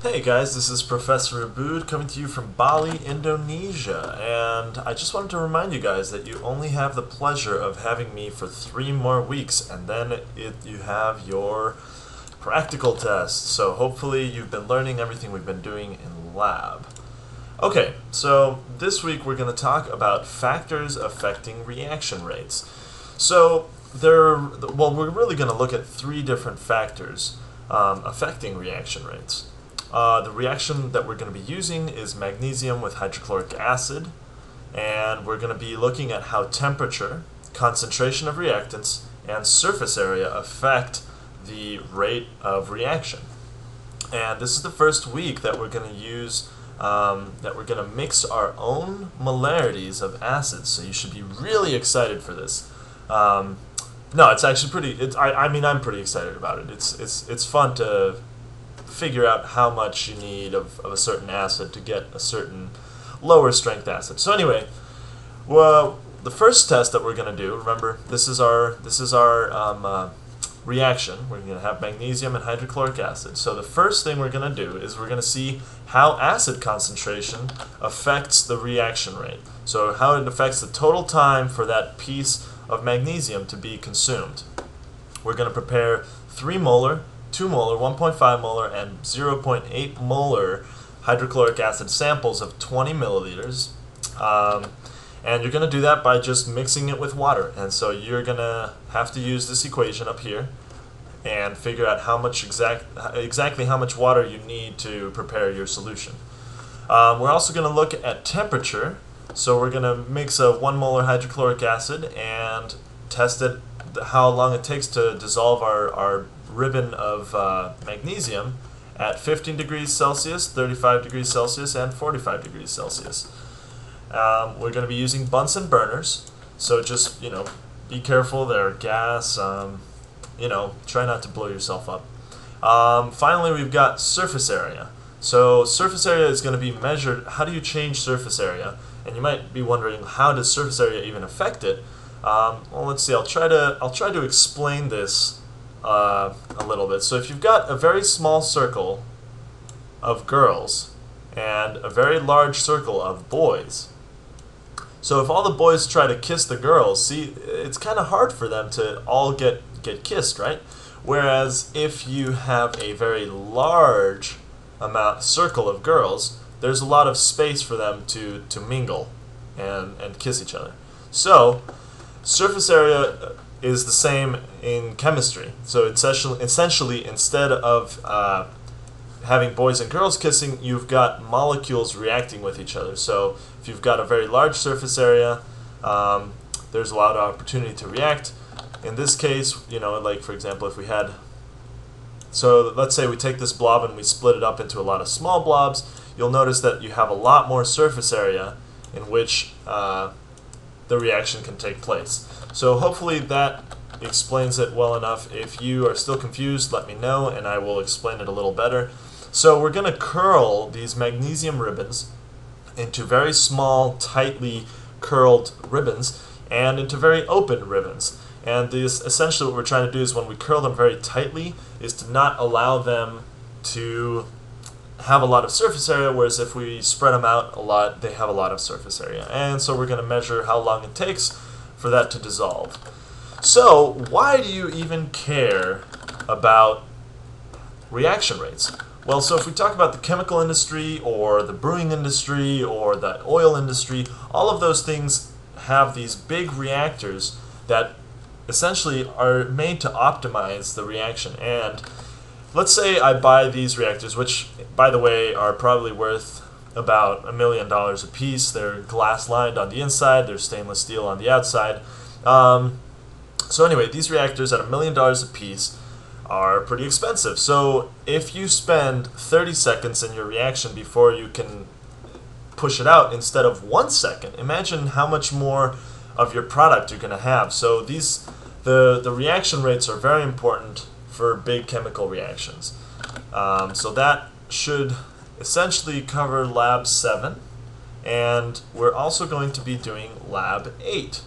Hey guys, this is Professor Abud coming to you from Bali, Indonesia, and I just wanted to remind you guys that you only have the pleasure of having me for three more weeks, and then it, you have your practical test. So hopefully you've been learning everything we've been doing in lab. Okay, so this week we're going to talk about factors affecting reaction rates. So there, well, we're really going to look at three different factors um, affecting reaction rates. Uh, the reaction that we're going to be using is magnesium with hydrochloric acid, and we're going to be looking at how temperature, concentration of reactants, and surface area affect the rate of reaction. And this is the first week that we're going to use, um, that we're going to mix our own molarities of acids, so you should be really excited for this. Um, no, it's actually pretty. It's, I, I mean, I'm pretty excited about it. It's it's it's fun to figure out how much you need of, of a certain acid to get a certain lower strength acid. So anyway, well, the first test that we're going to do, remember, this is our this is our um, uh, reaction. We're going to have magnesium and hydrochloric acid. So the first thing we're going to do is we're going to see how acid concentration affects the reaction rate. So how it affects the total time for that piece of magnesium to be consumed. We're going to prepare 3 molar 2 molar, 1.5 molar, and 0.8 molar hydrochloric acid samples of 20 milliliters. Um, and you're going to do that by just mixing it with water. And so you're going to have to use this equation up here and figure out how much exact exactly how much water you need to prepare your solution. Um, we're also going to look at temperature. So we're going to mix a 1 molar hydrochloric acid and test it how long it takes to dissolve our, our ribbon of uh, magnesium at 15 degrees Celsius, 35 degrees Celsius, and 45 degrees Celsius. Um, we're going to be using Bunsen burners, so just, you know, be careful, they're gas, um, you know, try not to blow yourself up. Um, finally, we've got surface area. So surface area is going to be measured, how do you change surface area? And you might be wondering, how does surface area even affect it? Um, well, let's see, I'll try to, I'll try to explain this uh, a little bit. So if you've got a very small circle of girls and a very large circle of boys, so if all the boys try to kiss the girls, see, it's kind of hard for them to all get, get kissed, right? Whereas if you have a very large amount circle of girls, there's a lot of space for them to, to mingle and, and kiss each other. So surface area is the same in chemistry. So essentially, essentially instead of uh, having boys and girls kissing, you've got molecules reacting with each other. So if you've got a very large surface area, um, there's a lot of opportunity to react. In this case, you know, like for example, if we had, so let's say we take this blob and we split it up into a lot of small blobs, you'll notice that you have a lot more surface area in which uh, the reaction can take place. So hopefully that explains it well enough. If you are still confused, let me know and I will explain it a little better. So we're going to curl these magnesium ribbons into very small, tightly curled ribbons and into very open ribbons. And this, essentially what we're trying to do is when we curl them very tightly is to not allow them to have a lot of surface area, whereas if we spread them out a lot, they have a lot of surface area. And so we're going to measure how long it takes for that to dissolve. So why do you even care about reaction rates? Well, so if we talk about the chemical industry or the brewing industry or the oil industry, all of those things have these big reactors that essentially are made to optimize the reaction. And let's say I buy these reactors, which, by the way, are probably worth about a million dollars a piece. They're glass lined on the inside, they're stainless steel on the outside. Um, so anyway, these reactors at a million dollars a piece are pretty expensive. So if you spend 30 seconds in your reaction before you can push it out instead of one second, imagine how much more of your product you're going to have. So these the the reaction rates are very important for big chemical reactions. Um, so that should essentially cover lab 7 and we're also going to be doing lab 8.